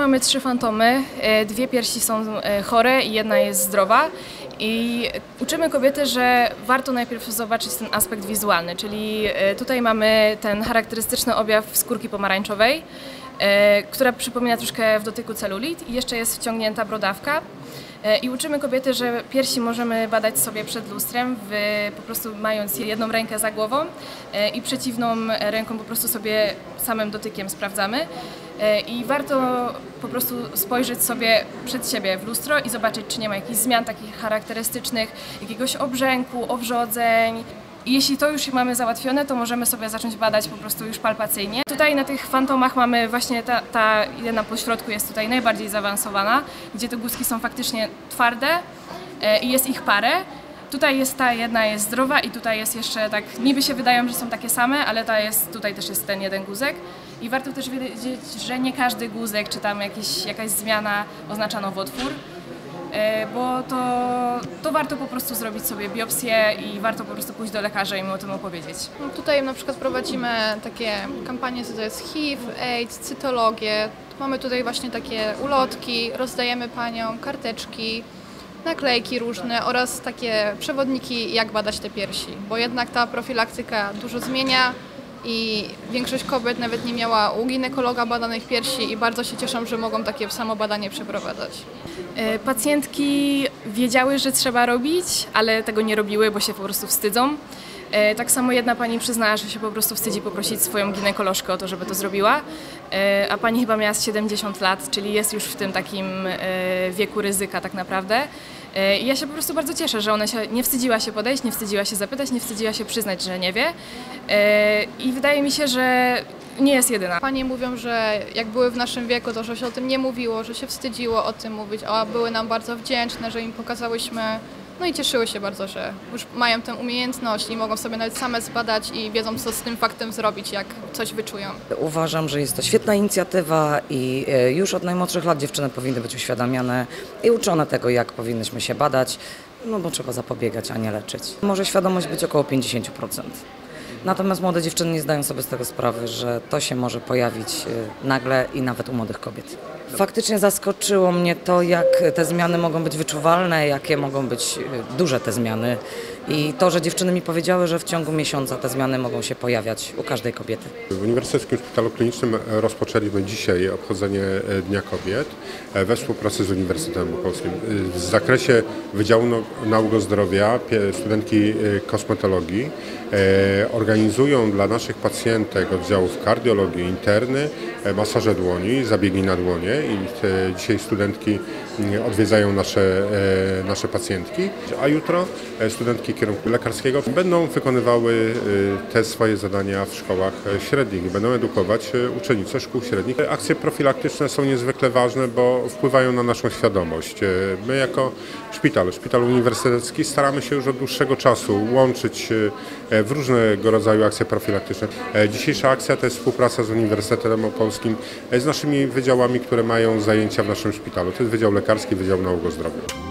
Mamy trzy fantomy, e, dwie piersi są e, chore i jedna jest zdrowa. I uczymy kobiety, że warto najpierw zobaczyć ten aspekt wizualny, czyli e, tutaj mamy ten charakterystyczny objaw skórki pomarańczowej, która przypomina troszkę w dotyku celulit i jeszcze jest wciągnięta brodawka. I uczymy kobiety, że piersi możemy badać sobie przed lustrem, w, po prostu mając jedną rękę za głową i przeciwną ręką po prostu sobie samym dotykiem sprawdzamy. E, I warto po prostu spojrzeć sobie przed siebie w lustro i zobaczyć, czy nie ma jakichś zmian takich charakterystycznych, jakiegoś obrzęku, owrzodzeń. I jeśli to już mamy załatwione, to możemy sobie zacząć badać po prostu już palpacyjnie. Tutaj na tych fantomach mamy właśnie ta, ta jedna po środku jest tutaj najbardziej zaawansowana, gdzie te guzki są faktycznie twarde e, i jest ich parę. Tutaj jest ta jedna jest zdrowa i tutaj jest jeszcze tak, niby się wydają, że są takie same, ale ta jest, tutaj też jest ten jeden guzek. I warto też wiedzieć, że nie każdy guzek czy tam jakiś, jakaś zmiana oznacza nowotwór. E, bo to, to warto po prostu zrobić sobie biopsję i warto po prostu pójść do lekarza i mu o tym opowiedzieć. No Tutaj na przykład prowadzimy takie kampanie, co to jest HIV, AIDS, cytologię. Mamy tutaj właśnie takie ulotki, rozdajemy paniom karteczki, naklejki różne oraz takie przewodniki, jak badać te piersi, bo jednak ta profilaktyka dużo zmienia i większość kobiet nawet nie miała u ginekologa badanych piersi i bardzo się cieszą, że mogą takie samo badanie przeprowadzać. E, Pacjentki wiedziały, że trzeba robić, ale tego nie robiły, bo się po prostu wstydzą. E, Tak samo jedna pani przyznała, że się po prostu wstydzi poprosić swoją ginekolożkę o to, żeby to zrobiła, E, a pani chyba miała z 70 lat, czyli jest już w tym takim e, wieku ryzyka tak naprawdę. I ja się po prostu bardzo cieszę, że ona się nie wstydziła się podejść, nie wstydziła się zapytać, nie wstydziła się przyznać, że nie wie. I wydaje mi się, że nie jest jedyna. Panie mówią, że jak były w naszym wieku, to że się o tym nie mówiło, że się wstydziło o tym mówić, a były nam bardzo wdzięczne, że im pokazałyśmy. No i cieszyły się bardzo, że już mają tę umiejętność i mogą sobie nawet same zbadać i wiedzą, co z tym faktem zrobić, jak coś wyczują. Uważam, że jest to świetna inicjatywa i e, już od najmłodszych lat dziewczyny powinny być uświadamiane i uczone tego, jak powinnyśmy się badać, no bo trzeba zapobiegać, a nie leczyć. Może świadomość być około 50%. Natomiast młode dziewczyny nie zdają sobie z tego sprawy, że to się może pojawić e, nagle i nawet u młodych kobiet. Faktycznie zaskoczyło mnie to, jak te zmiany mogą być wyczuwalne, jakie mogą być e, duże te zmiany. I to, że dziewczyny mi powiedziały, że w ciągu miesiąca te zmiany mogą się pojawiać u każdej kobiety. W Uniwersyteckim Szpitalu Klinicznym rozpoczęliśmy dzisiaj obchodzenie e, Dnia Kobiet e, we współpracy z Uniwersytetem Opolskim. E, W zakresie Wydziału Nau- Nauk Zdrowia pie- studentki kosmetologii organizują dla naszych pacjentek oddziałów kardiologii interny masaże dłoni, zabiegi na dłonie i te, dzisiaj studentki mm, odwiedzają nasze, e, nasze pacjentki, a jutro e, studentki kierunku lekarskiego będą wykonywały e, te swoje zadania w szkołach e, średnich będą edukować e, uczennice szkół średnich. Akcje profilaktyczne są niezwykle ważne, bo wpływają na naszą świadomość. E, My jako szpital, szpital uniwersytecki staramy się już od dłuższego czasu łączyć e, w różnego rodzaju akcje profilaktyczne. E, Dzisiejsza akcja to jest współpraca z Uniwersytetem Opolskim, e, z naszymi wydziałami, które mają zajęcia w naszym szpitalu. To jest Wydział Lekarski, Wydział Nauk o Zdrowiu.